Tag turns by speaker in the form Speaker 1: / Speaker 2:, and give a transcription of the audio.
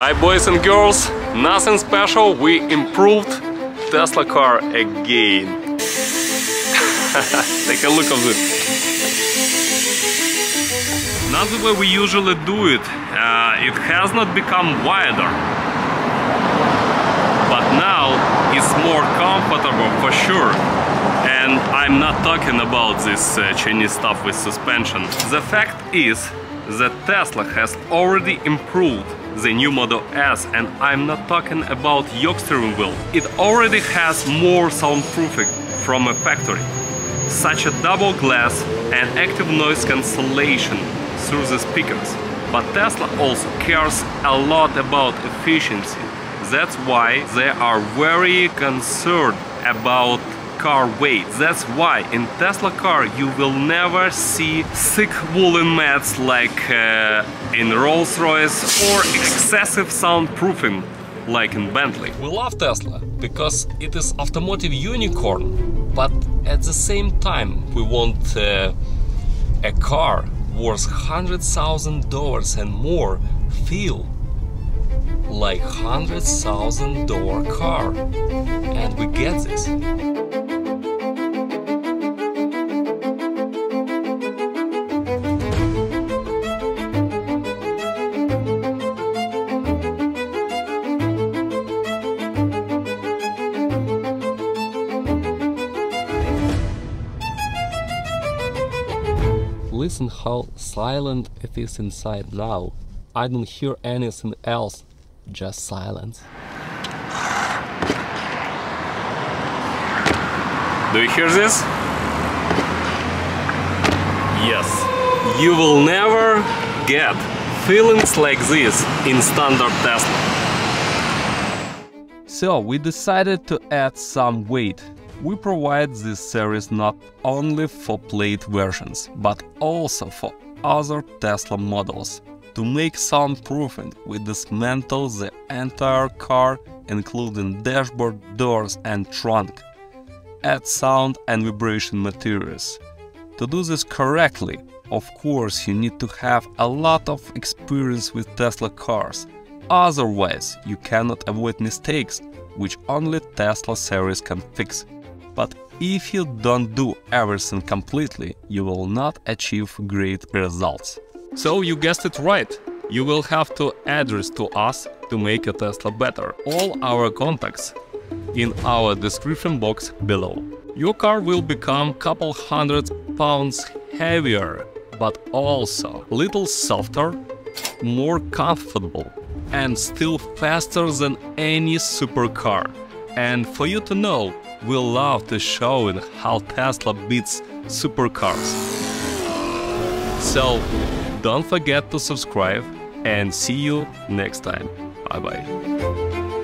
Speaker 1: Hi boys and girls, nothing special, we improved Tesla car again. Take a look at this. Not the way we usually do it, uh, it has not become wider. But now it's more comfortable for sure. And I'm not talking about this uh, Chinese stuff with suspension. The fact is that Tesla has already improved the new Model S and I'm not talking about yoke steering wheel. It already has more soundproofing from a factory, such a double glass and active noise cancellation through the speakers. But Tesla also cares a lot about efficiency. That's why they are very concerned about car weight. That's why in Tesla car you will never see thick woolen mats like uh, in Rolls-Royce or excessive soundproofing like in Bentley. We love Tesla because it is automotive unicorn, but at the same time we want uh, a car worth hundred thousand dollars and more feel like hundred thousand dollar car, and we get this. Listen how silent it is inside now. I don't hear anything else, just silence. Do you hear this? Yes. You will never get feelings like this in standard Tesla. So we decided to add some weight we provide this series not only for Plaid versions, but also for other Tesla models. To make soundproofing, we dismantle the entire car, including dashboard, doors and trunk. Add sound and vibration materials. To do this correctly, of course, you need to have a lot of experience with Tesla cars. Otherwise, you cannot avoid mistakes, which only Tesla series can fix. But if you don't do everything completely, you will not achieve great results. So you guessed it right. You will have to address to us to make a Tesla better. All our contacts in our description box below. Your car will become couple hundred pounds heavier, but also little softer, more comfortable, and still faster than any supercar. And for you to know we love to show how Tesla beats supercars. So don't forget to subscribe and see you next time. Bye bye.